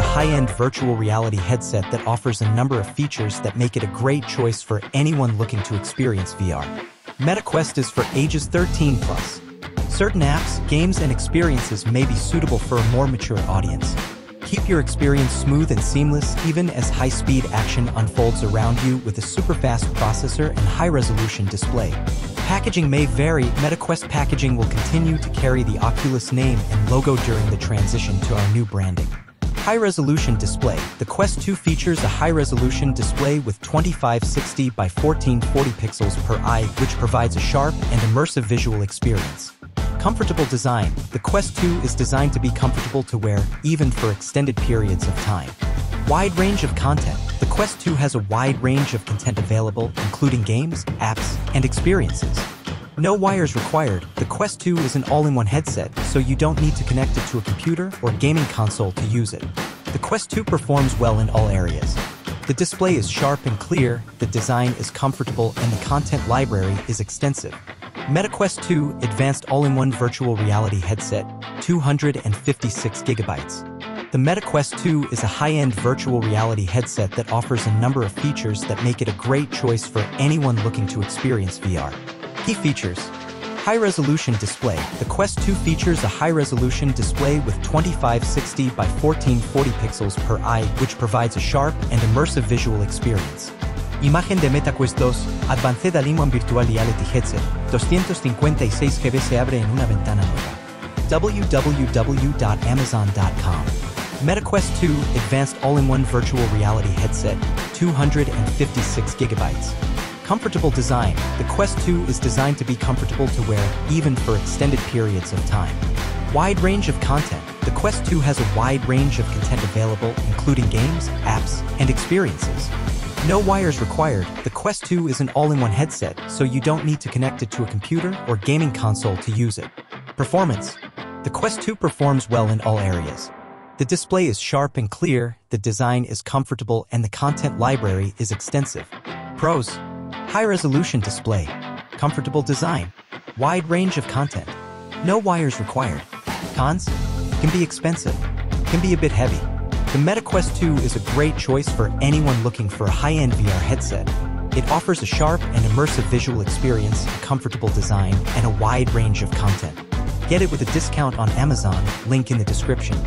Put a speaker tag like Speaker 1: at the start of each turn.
Speaker 1: high-end virtual reality headset that offers a number of features that make it a great choice for anyone looking to experience VR. MetaQuest is for ages 13 plus. Certain apps, games, and experiences may be suitable for a more mature audience. Keep your experience smooth and seamless even as high-speed action unfolds around you with a super-fast processor and high-resolution display. Packaging may vary, MetaQuest packaging will continue to carry the Oculus name and logo during the transition to our new branding. High-resolution display. The Quest 2 features a high-resolution display with 2560 by 1440 pixels per eye, which provides a sharp and immersive visual experience. Comfortable design. The Quest 2 is designed to be comfortable to wear, even for extended periods of time. Wide range of content. The Quest 2 has a wide range of content available, including games, apps, and experiences. No wires required, the Quest 2 is an all-in-one headset, so you don't need to connect it to a computer or gaming console to use it. The Quest 2 performs well in all areas. The display is sharp and clear, the design is comfortable, and the content library is extensive. MetaQuest 2 Advanced All-in-One Virtual Reality Headset, 256 gigabytes. The MetaQuest 2 is a high-end virtual reality headset that offers a number of features that make it a great choice for anyone looking to experience VR. Key features. High-resolution display. The Quest 2 features a high-resolution display with 2560 by 1440 pixels per eye, which provides a sharp and immersive visual experience. Imagen de MetaQuest 2, Advanced All-in-One Virtual Reality Headset, 256 GB se abre en una ventana nueva. www.amazon.com MetaQuest 2 Advanced All-in-One Virtual Reality Headset, 256 gigabytes. Comfortable design. The Quest 2 is designed to be comfortable to wear, even for extended periods of time. Wide range of content. The Quest 2 has a wide range of content available, including games, apps, and experiences. No wires required, the Quest 2 is an all-in-one headset, so you don't need to connect it to a computer or gaming console to use it. Performance. The Quest 2 performs well in all areas. The display is sharp and clear, the design is comfortable, and the content library is extensive. Pros. High-resolution display. Comfortable design. Wide range of content. No wires required. Cons. Can be expensive. Can be a bit heavy. The MetaQuest 2 is a great choice for anyone looking for a high-end VR headset. It offers a sharp and immersive visual experience, a comfortable design, and a wide range of content. Get it with a discount on Amazon, link in the description.